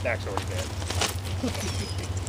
Snack's already dead.